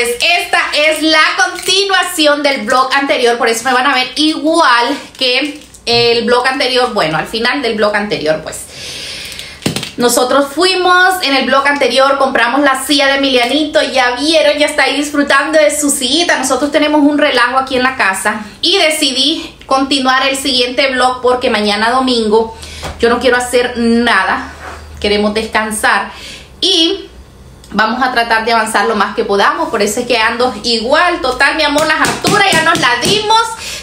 amores, esta es la continuación del blog anterior, por eso me van a ver igual que el blog anterior, bueno, al final del blog anterior, pues. Nosotros fuimos en el blog anterior, compramos la silla de Emilianito, ya vieron, ya está ahí disfrutando de su sillita. Nosotros tenemos un relajo aquí en la casa y decidí continuar el siguiente blog porque mañana domingo yo no quiero hacer nada, queremos descansar y vamos a tratar de avanzar lo más que podamos, por eso es que ando igual, total mi amor, las alturas ya nos la dimos,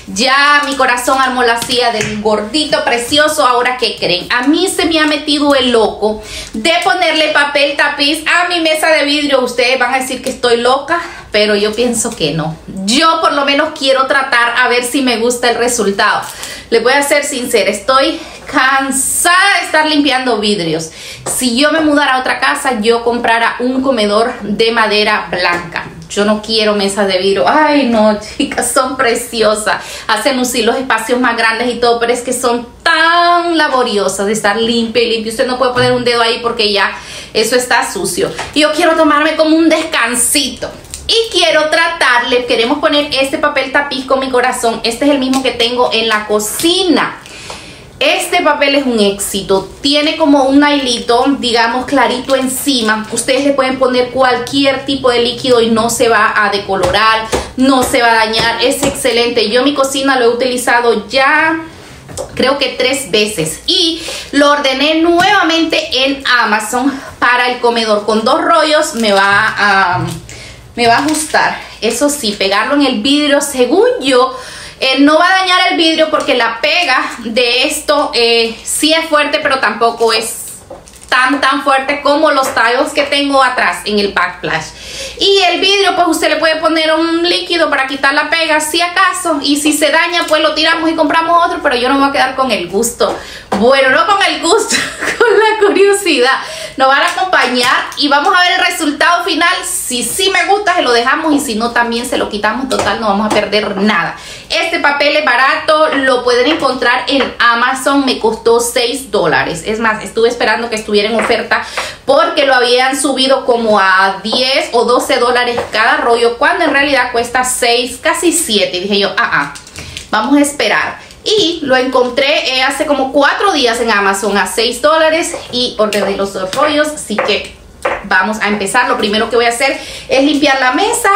ya mi corazón armó la silla del gordito precioso, ahora ¿qué creen? A mí se me ha metido el loco de ponerle papel tapiz a mi mesa de vidrio, ustedes van a decir que estoy loca, pero yo pienso que no, yo por lo menos quiero tratar a ver si me gusta el resultado, les voy a ser sincera, estoy cansada de estar limpiando vidrios. Si yo me mudara a otra casa, yo comprara un comedor de madera blanca. Yo no quiero mesas de vidrio. Ay, no, chicas, son preciosas. Hacen lucir los espacios más grandes y todo, pero es que son tan laboriosas de estar limpia y limpio. Usted no puede poner un dedo ahí porque ya eso está sucio. Yo quiero tomarme como un descansito. Y quiero tratarle, queremos poner este papel tapiz con mi corazón. Este es el mismo que tengo en la cocina. Este papel es un éxito, tiene como un hilito, digamos clarito encima. Ustedes le pueden poner cualquier tipo de líquido y no se va a decolorar, no se va a dañar. Es excelente. Yo mi cocina lo he utilizado ya creo que tres veces y lo ordené nuevamente en Amazon para el comedor con dos rollos me va a me va a ajustar eso sí pegarlo en el vidrio según yo eh, no va a dañar el vidrio porque la pega de esto eh, sí es fuerte, pero tampoco es tan tan fuerte como los tallos que tengo atrás en el backplash. Y el vidrio pues usted le puede poner un líquido para quitar la pega si acaso y si se daña pues lo tiramos y compramos otro pero yo no me voy a quedar con el gusto. Bueno no con el gusto con la curiosidad. Nos van a acompañar y vamos a ver el resultado final. Si sí me gusta se lo dejamos y si no también se lo quitamos. Total no vamos a perder nada este papel es barato lo pueden encontrar en Amazon me costó 6 dólares. Es más estuve esperando que estuviera en oferta porque lo habían subido como a 10 o 12 dólares cada rollo cuando en realidad cuesta 6, casi 7 y dije yo, ah, ah, vamos a esperar y lo encontré eh, hace como 4 días en Amazon a 6 dólares y ordené los dos rollos. Así que vamos a empezar. Lo primero que voy a hacer es limpiar la mesa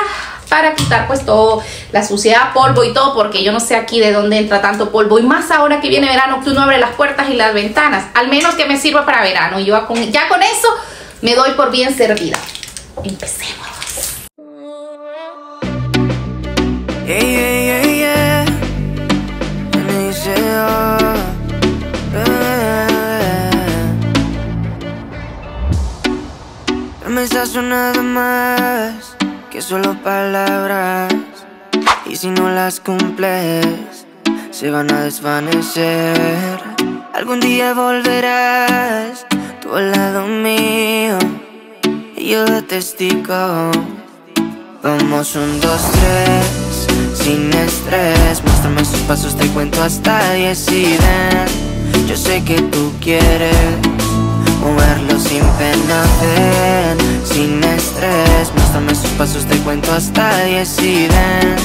para quitar pues todo la suciedad, polvo y todo, porque yo no sé aquí de dónde entra tanto polvo. Y más ahora que viene verano, que uno abre las puertas y las ventanas. Al menos que me sirva para verano. Yo ya con eso me doy por bien servida. Empecemos. Que solo palabras y si no las cumples se van a desvanecer. Algún día volverás tú al lado mío y yo de testigo. Vamos un, dos, tres, sin estrés. Muéstrame sus pasos, te cuento hasta diez y ven. Yo sé que tú quieres moverlo sin pena, sin estrés pasos, te cuento hasta diez y ven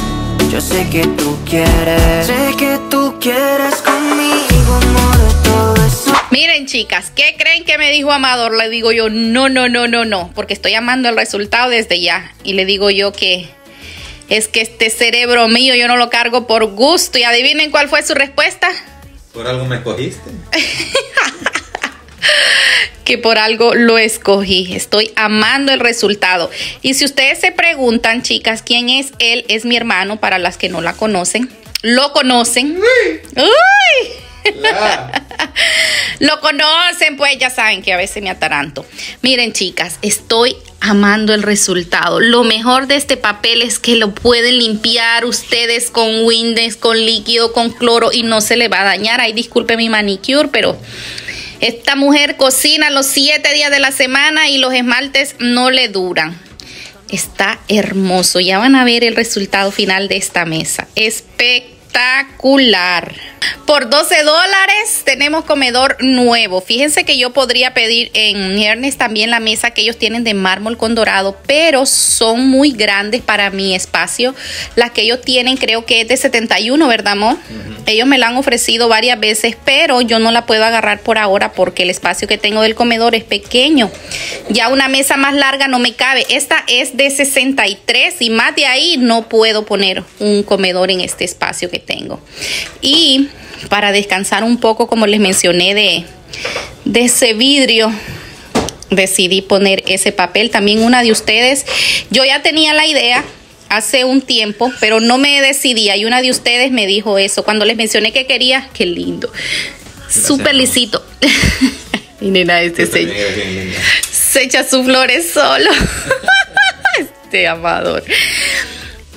Yo sé que tú quieres, sé que tú quieres conmigo, amor, todo eso Miren chicas, ¿qué creen que me dijo Amador? Le digo yo, no, no, no, no, no, porque estoy amando el resultado desde ya. Y le digo yo que es que este cerebro mío yo no lo cargo por gusto. Y adivinen cuál fue su respuesta. Por algo me escogiste. que por algo lo escogí. Estoy amando el resultado. Y si ustedes se preguntan, chicas, quién es él, es mi hermano, para las que no la conocen. Lo conocen. ¡Uy! lo conocen, pues ya saben que a veces me ataranto. Miren, chicas, estoy amando el resultado. Lo mejor de este papel es que lo pueden limpiar ustedes con Windex, con líquido, con cloro y no se le va a dañar. Ay, disculpe mi manicure, pero esta mujer cocina los siete días de la semana y los esmaltes no le duran. Está hermoso. Ya van a ver el resultado final de esta mesa. Espectacular. Por 12 dólares tenemos comedor nuevo. Fíjense que yo podría pedir en Ernest también la mesa que ellos tienen de mármol con dorado, pero son muy grandes para mi espacio. Las que ellos tienen creo que es de 71, ¿verdad, amor? Ellos me la han ofrecido varias veces, pero yo no la puedo agarrar por ahora porque el espacio que tengo del comedor es pequeño. Ya una mesa más larga no me cabe. Esta es de 63 y más de ahí no puedo poner un comedor en este espacio que tengo. Y para descansar un poco, como les mencioné, de, de ese vidrio decidí poner ese papel. También una de ustedes, yo ya tenía la idea hace un tiempo, pero no me decidía y una de ustedes me dijo eso. Cuando les mencioné que quería, qué lindo. Súper lisito. y nena, este se, se echa sus flores solo. este amador.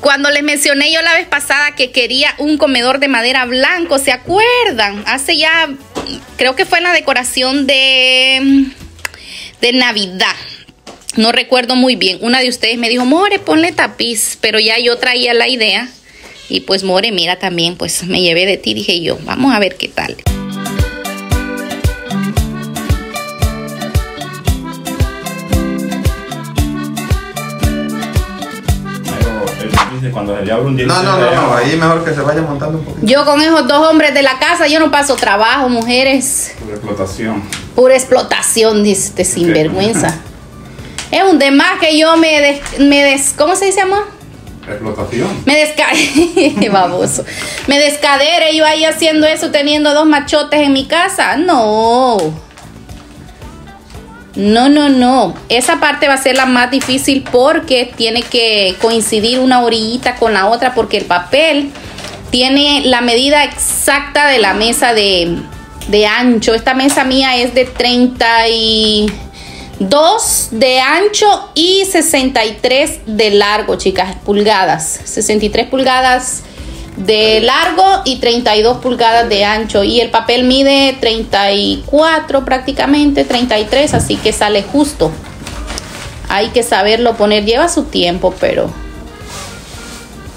Cuando les mencioné yo la vez pasada que quería un comedor de madera blanco, ¿se acuerdan? Hace ya, creo que fue en la decoración de, de Navidad. No recuerdo muy bien. Una de ustedes me dijo, More, ponle tapiz. Pero ya yo traía la idea. Y pues, More, mira también, pues me llevé de ti. Dije yo, vamos a ver qué tal. Cuando se le abre un diente, No, no, no, no, ahí mejor que se vaya montando un poquito. Yo con esos dos hombres de la casa, yo no paso trabajo, mujeres. Por explotación. Pura explotación, dice este sinvergüenza. Es un demás que yo me des, me des ¿cómo se dice amor? Explotación. Me descadere, baboso. Me descadere yo ahí haciendo eso teniendo dos machotes en mi casa. No. No, no, no. Esa parte va a ser la más difícil porque tiene que coincidir una orillita con la otra porque el papel tiene la medida exacta de la mesa de, de ancho. Esta mesa mía es de 32 de ancho y 63 de largo, chicas, pulgadas. 63 pulgadas de largo y 32 pulgadas de ancho. Y el papel mide 34 prácticamente 33 así que sale justo. Hay que saberlo poner. Lleva su tiempo pero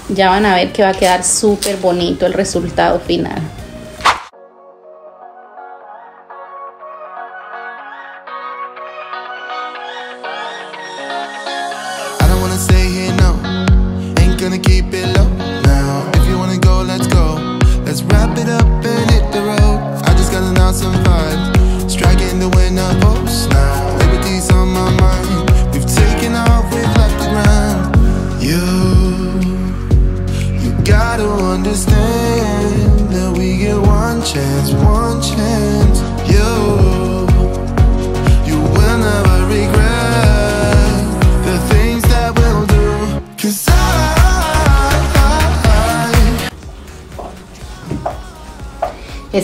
ya van a ver que va a quedar súper bonito el resultado final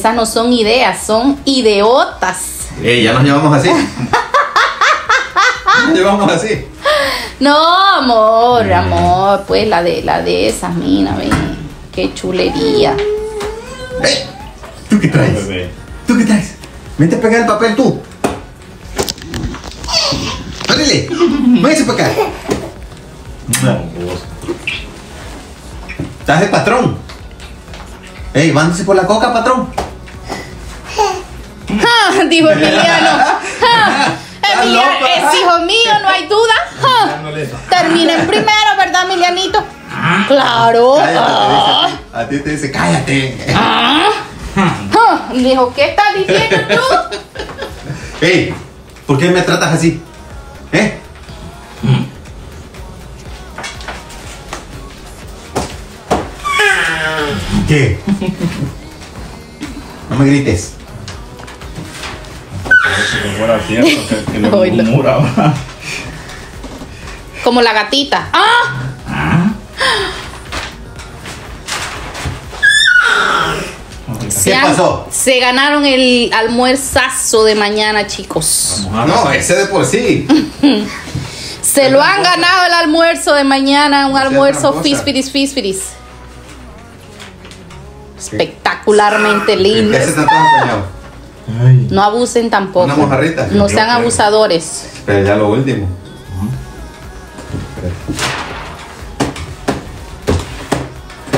esas no son ideas son ideotas Ey, ya nos llevamos así. nos llevamos así. no amor amor pues la de la de esas mina ven qué chulería Ey, ¿tú qué traes? ¿Tú qué traes? Vente a pegar el papel tú. ¡Órale! ¡Váyase para acá! Estás el patrón. Ey, mándese por la coca, patrón. Dijo Emiliano. Emiliano, es hijo mío, no hay duda. Eso. terminen primero, ¿verdad, Emilianito? Claro. Cállate, Ah, te dice. A ti te dice, cállate. ah. Ah, Dijo, ¿qué estás diciendo tú? Ey, ¿por qué me tratas así? ¿Eh? ¿Qué? No me grites. Si no fuera cierto que, que lo murmuraba. Como la gatita. ¡Ah! Se ¿Qué han- pasó? Se ganaron el almuerzazo de mañana, chicos. No, ese de por sí. Se lo han ganado el almuerzo de mañana, un almuerzo tramposa. físfiris, físfiris. Espectacularmente lindo. ¿Qué se está? Ay. No abusen tampoco. Una mojarrita. No Yo sean creo. abusadores. Pero ya lo último.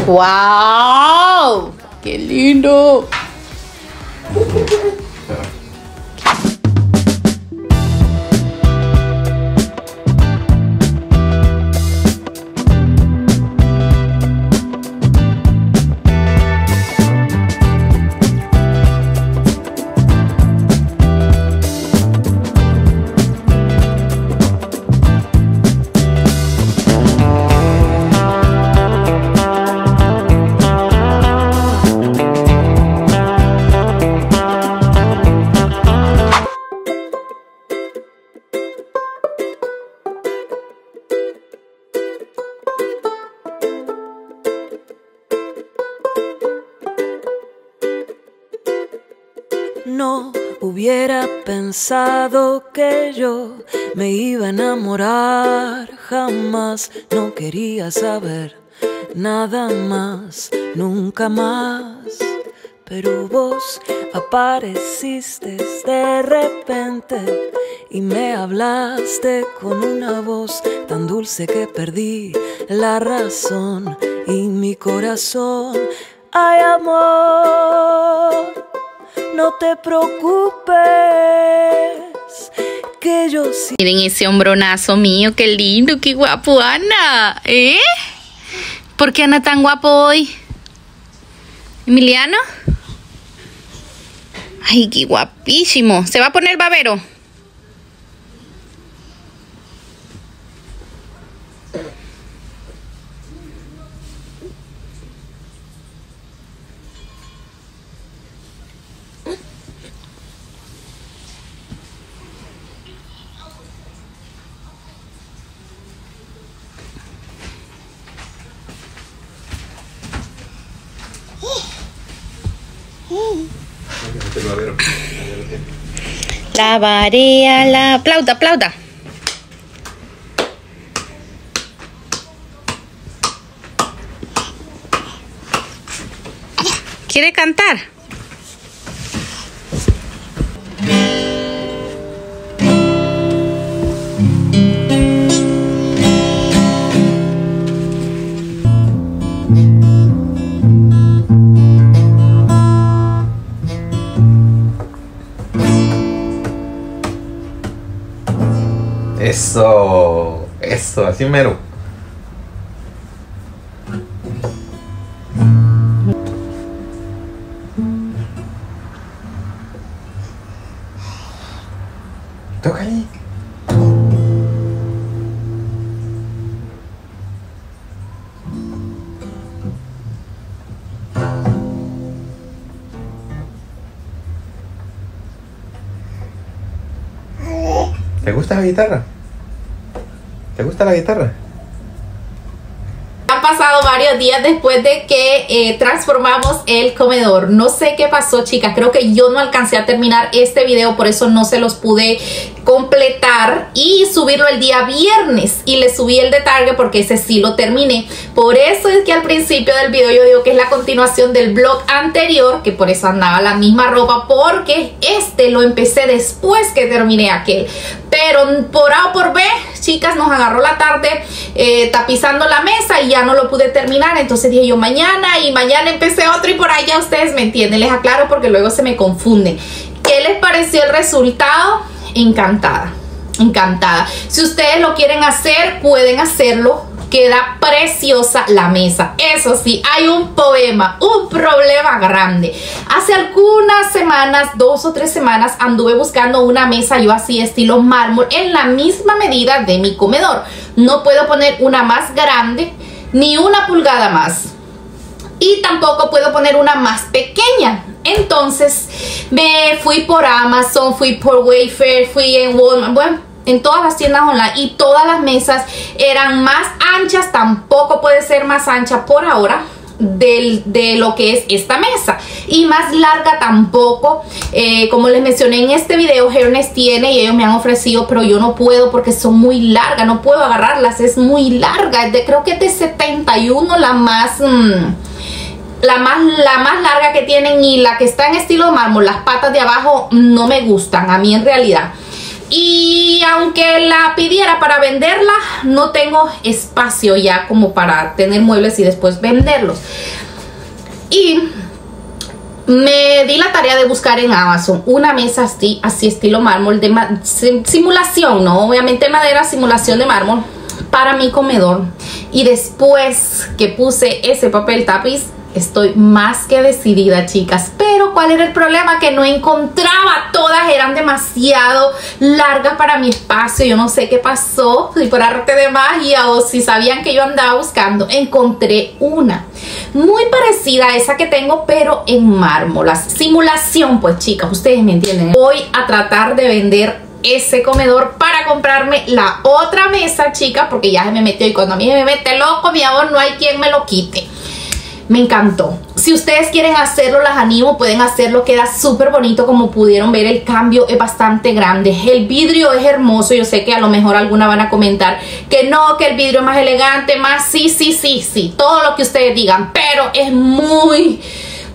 ¡Wow! qué lindo. Pensado que yo me iba a enamorar jamás. No quería saber nada más, nunca más. Pero vos apareciste de repente y me hablaste con una voz tan dulce que perdí la razón y mi corazón. Ay, amor. No te preocupes, que yo sí. Miren ese hombronazo mío, qué lindo, qué guapo, Ana. ¿Eh? ¿Por qué Ana tan guapo hoy? ¿Emiliano? Ay, qué guapísimo. ¿Se va a poner babero? La varea, la... Aplauda, aplauda. ¿Quiere cantar? Eso, así mero. Tócale. ¿Te gusta la guitarra? ¿Te gusta la guitarra? Han pasado varios días después de que eh, transformamos el comedor. No sé qué pasó, chicas. Creo que yo no alcancé a terminar este video, por eso no se los pude completar y subirlo el día viernes. Y le subí el de Target porque ese sí lo terminé. Por eso es que al principio del video yo digo que es la continuación del blog anterior, que por eso andaba la misma ropa, porque este lo empecé después que terminé aquel. Pero por A o por B, chicas, nos agarró la tarde eh, tapizando la mesa y ya no lo pude terminar. Entonces dije yo mañana y mañana empecé otro y por ahí ya ustedes me entienden. Les aclaro porque luego se me confunden. ¿Qué les pareció el resultado? Encantada, encantada. Si ustedes lo quieren hacer, pueden hacerlo queda preciosa la mesa. Eso sí, hay un poema, un problema grande. Hace algunas semanas, dos o tres semanas, anduve buscando una mesa yo así estilo mármol en la misma medida de mi comedor. No puedo poner una más grande ni una pulgada más. Y tampoco puedo poner una más pequeña. Entonces me fui por Amazon, fui por Wayfair, fui en Walmart. Bueno, en todas las tiendas online y todas las mesas eran más anchas, tampoco puede ser más ancha por ahora. Del, de lo que es esta mesa y más larga tampoco eh, como les mencioné en este video Hernes tiene y ellos me han ofrecido pero yo no puedo porque son muy largas no puedo agarrarlas es muy larga de, creo que es de 71 la más mmm, la más, la más larga que tienen y la que está en estilo mármol las patas de abajo no me gustan a mí en realidad y aunque la pidiera para venderla, no tengo espacio ya como para tener muebles y después venderlos. Y me di la tarea de buscar en Amazon una mesa así, así estilo mármol de simulación, no obviamente madera, simulación de mármol para mi comedor. Y después que puse ese papel tapiz, estoy más que decidida, chicas. Pero ¿cuál era el problema? Que no encontraba, todas eran demasiado largas para mi espacio. Yo no sé qué pasó, si por arte de magia o si sabían que yo andaba buscando. Encontré una muy parecida a esa que tengo, pero en mármol. La simulación, pues chicas, ustedes me entienden. Voy a tratar de vender ese comedor para comprarme la otra mesa, chicas, porque ya se me metió y cuando a mí me mete loco, mi amor, no hay quien me lo quite. Me encantó. Si ustedes quieren hacerlo, las animo, pueden hacerlo. Queda súper bonito. Como pudieron ver, el cambio es bastante grande. El vidrio es hermoso. Yo sé que a lo mejor alguna van a comentar que no, que el vidrio es más elegante, más sí, sí, sí, sí. Todo lo que ustedes digan. Pero es muy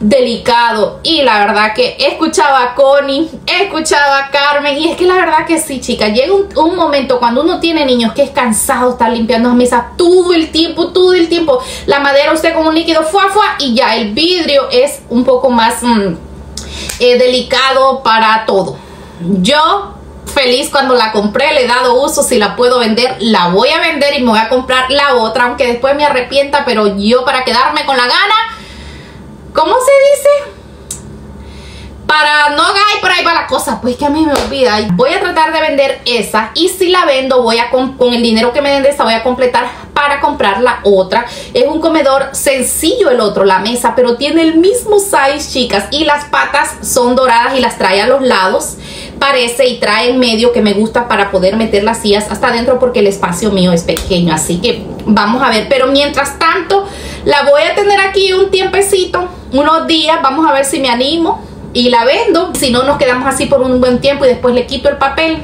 delicado. Y la verdad que he escuchado a Connie, he escuchado a Carmen. Y es que la verdad que sí chicas, llega un, un momento cuando uno tiene niños que es cansado estar limpiando las mesas todo el tiempo, todo el tiempo, la madera usted con un líquido fuá fuá y ya el vidrio es un poco más mm, eh, delicado para todo. Yo feliz cuando la compré, le he dado uso, si la puedo vender, la voy a vender y me voy a comprar la otra, aunque después me arrepienta, pero yo para quedarme con la gana, ¿cómo se dice? Para no hay por ahí va la cosa, pues que a mí me olvida. Voy a tratar de vender esa y si la vendo voy a con el dinero que me den de esa voy a completar para comprar la otra. Es un comedor sencillo el otro, la mesa, pero tiene el mismo size, chicas, y las patas son doradas y las trae a los lados. Parece y trae en medio que me gusta para poder meter las sillas hasta adentro porque el espacio mío es pequeño, así que vamos a ver. Pero mientras tanto, la voy a tener aquí un tiempecito, unos días, vamos a ver si me animo y la vendo. Si no, nos quedamos así por un buen tiempo y después le quito el papel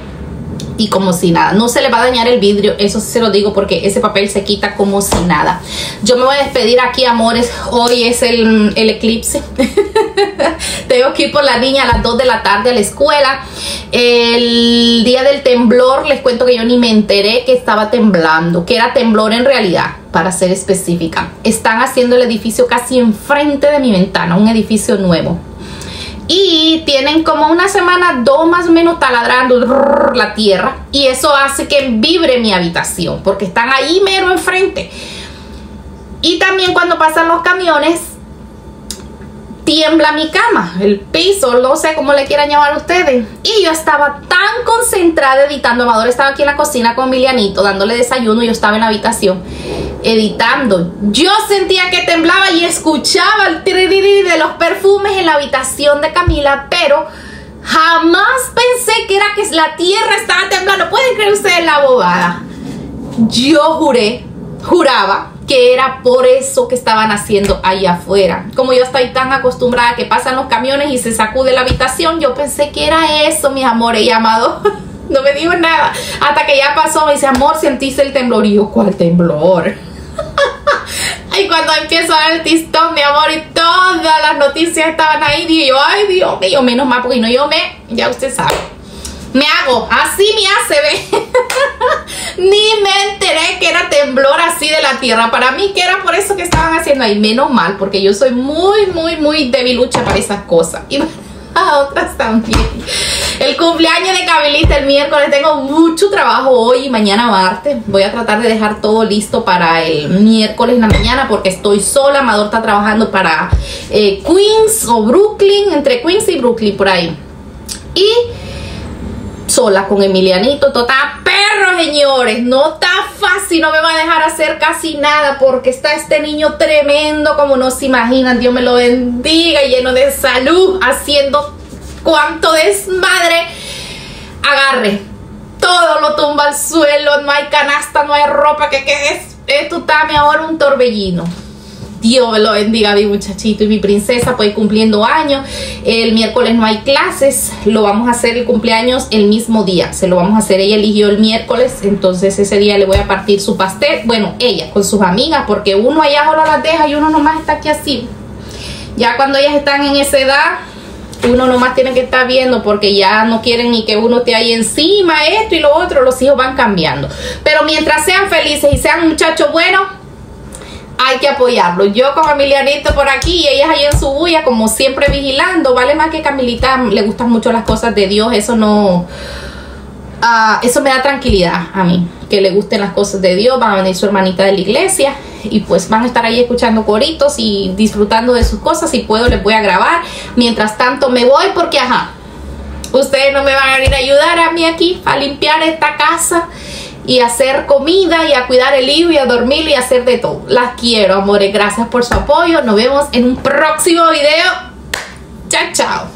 y como si nada. No se le va a dañar el vidrio, eso se lo digo porque ese papel se quita como si nada. Yo me voy a despedir aquí, amores. Hoy es el, el eclipse. Tengo que ir por la niña a las 2 de la tarde a la escuela. El día del temblor, les cuento que yo ni me enteré que estaba temblando, que era temblor en realidad, para ser específica. Están haciendo el edificio casi enfrente de mi ventana, un edificio nuevo y tienen como una semana, dos más o menos taladrando la tierra y eso hace que vibre mi habitación porque están ahí mero enfrente. Y también cuando pasan los camiones tiembla mi cama, el piso, no sé cómo le quieran llamar ustedes. Y yo estaba tan concentrada editando. Amador estaba aquí en la cocina con Milianito dándole desayuno. y Yo estaba en la habitación editando. Yo sentía que temblaba y escuchaba el tiririrí de los perfumes en la habitación de Camila, pero jamás pensé que era que la tierra estaba temblando. ¿Pueden creer ustedes la bobada? Yo juré, juraba que era por eso que estaban haciendo allá afuera. Como yo estoy tan acostumbrada que pasan los camiones y se sacude la habitación, yo pensé que era eso, mis amores, y amado. No me dijo nada. Hasta que ya pasó, me dice, amor, sentiste el temblor. Y yo, ¿cuál temblor? y cuando empiezo a ver el tistón, mi amor, y todas las noticias estaban ahí, dije yo, ay, Dios mío, menos mal, porque no yo me, ya usted sabe. Me hago, así me hace, ve. Ni me enteré que era temblor así de la tierra. Para mí que era por eso que estaban haciendo ahí. Menos mal, porque yo soy muy, muy, muy debilucha para esas cosas. Y a otras también. El cumpleaños de Camilita el miércoles. Tengo mucho trabajo hoy y mañana martes. Voy a tratar de dejar todo listo para el miércoles en la mañana porque estoy sola. Amador está trabajando para eh, Queens o Brooklyn, entre Queens y Brooklyn por ahí. Y con Emilianito, está perro, señores. No está fácil, no me va a dejar hacer casi nada porque está este niño tremendo, como no se imaginan. Dios me lo bendiga, lleno de salud, haciendo cuanto desmadre. Agarre, todo lo tumba al suelo, no hay canasta, no hay ropa, que, que es, esto está ahora un torbellino. Dios lo bendiga mi muchachito y mi princesa pues cumpliendo años. El miércoles no hay clases, lo vamos a hacer el cumpleaños el mismo día. Se lo vamos a hacer, ella eligió el miércoles, entonces ese día le voy a partir su pastel. Bueno, ella con sus amigas, porque uno allá solo las deja y uno nomás está aquí así. Ya cuando ellas están en esa edad, uno nomás tiene que estar viendo porque ya no quieren ni que uno esté ahí encima, esto y lo otro, los hijos van cambiando. Pero mientras sean felices y sean muchachos buenos, hay que apoyarlo. Yo con Emilianito por aquí y ellas ahí en su bulla, como siempre vigilando, vale más que Camilita le gustan mucho las cosas de Dios, eso no... ah, eso me da tranquilidad a mí, que le gusten las cosas de Dios, van a venir su hermanita de la iglesia y pues van a estar ahí escuchando coritos y disfrutando de sus cosas, si puedo les voy a grabar, mientras tanto me voy porque ajá, ustedes no me van a venir a ayudar a mí aquí a limpiar esta casa y hacer comida y a cuidar el libro y a dormir y a hacer de todo. Las quiero, amores. Gracias por su apoyo. Nos vemos en un próximo video. Chao, chao.